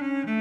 Mm-hmm.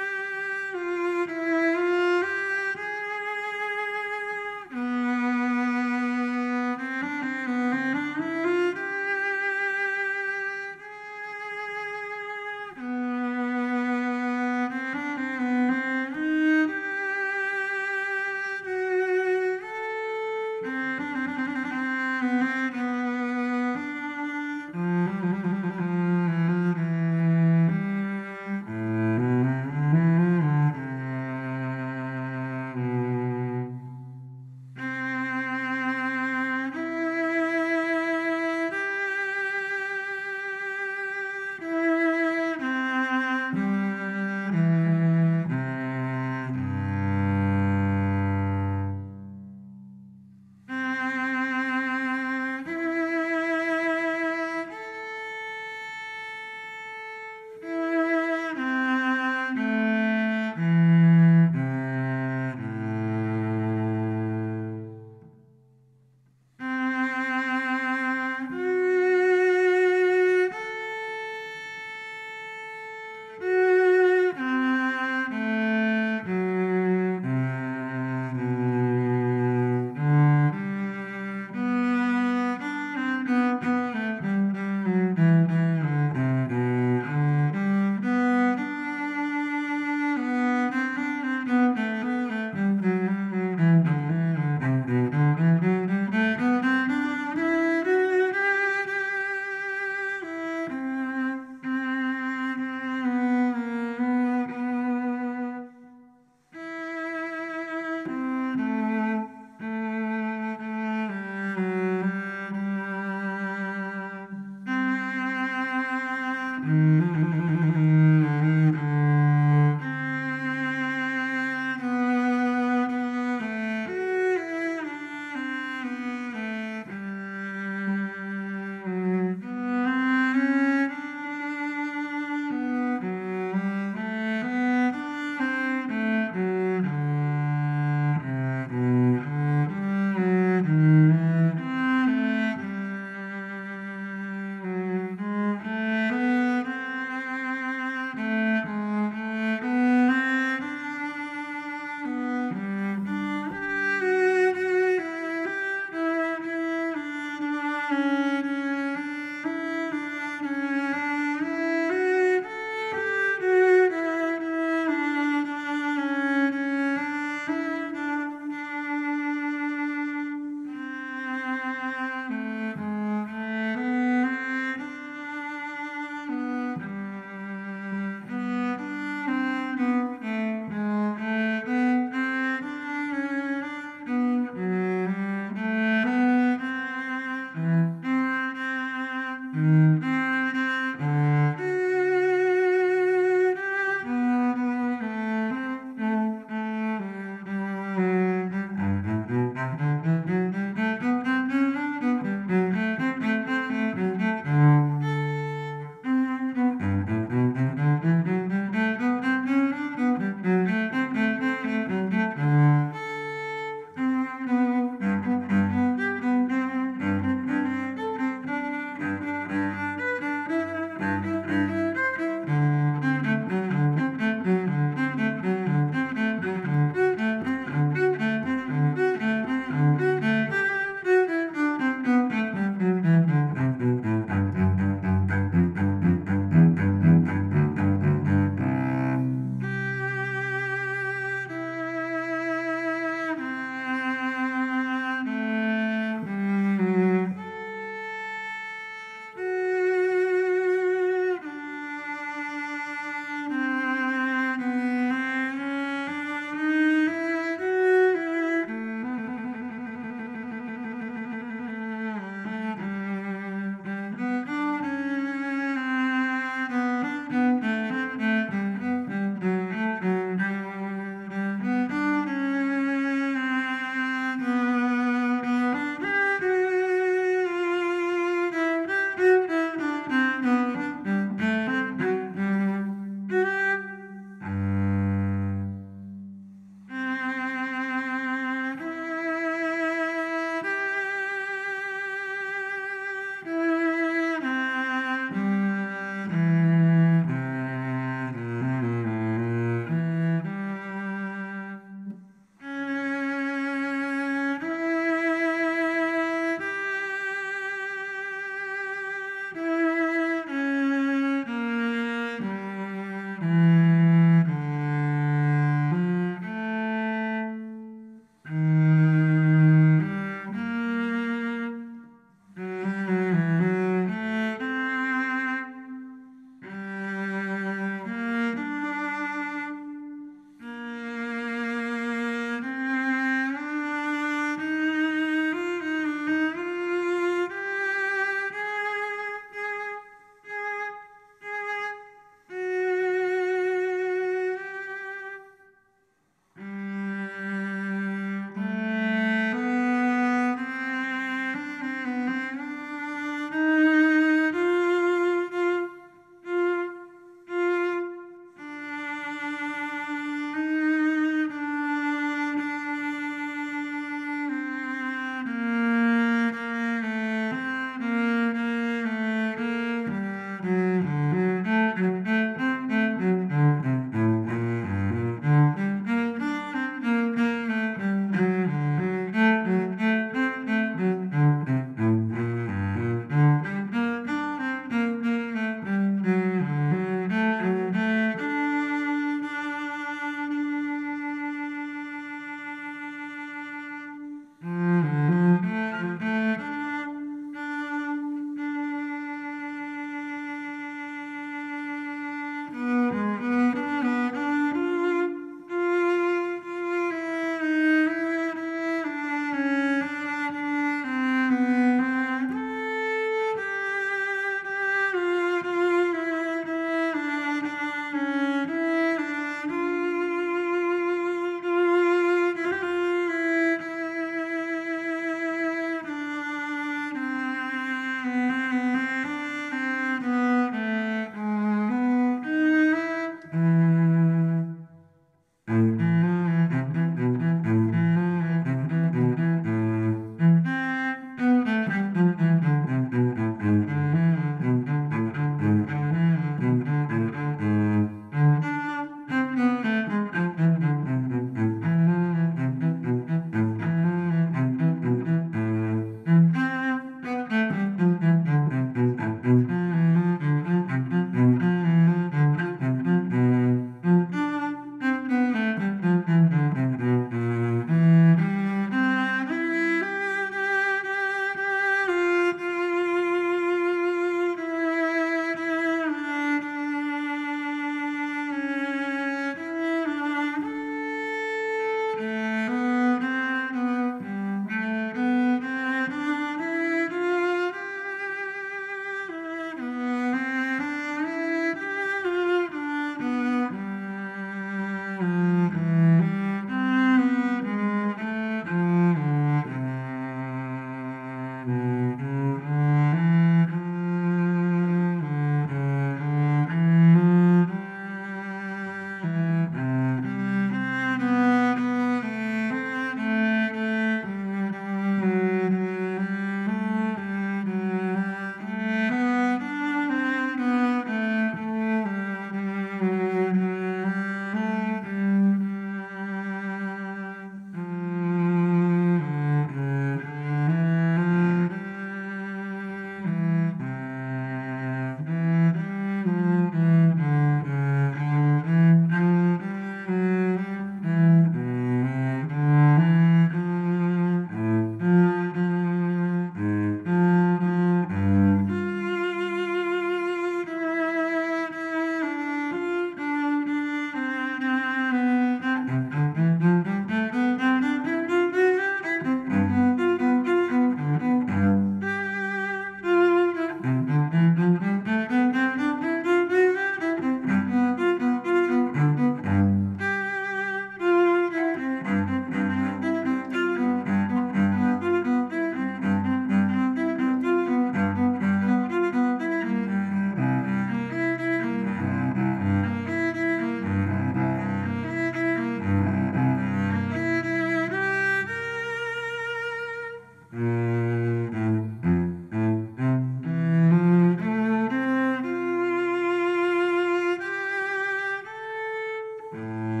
Música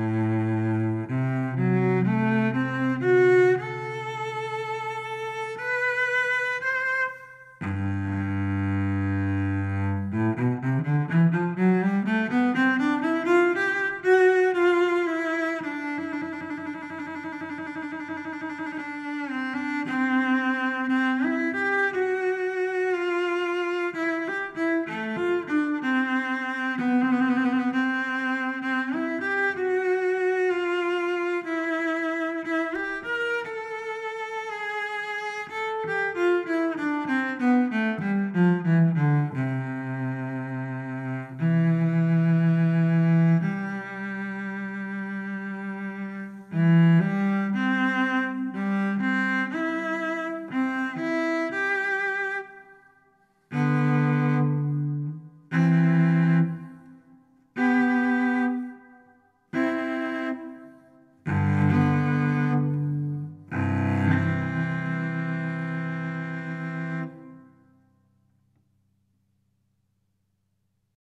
Música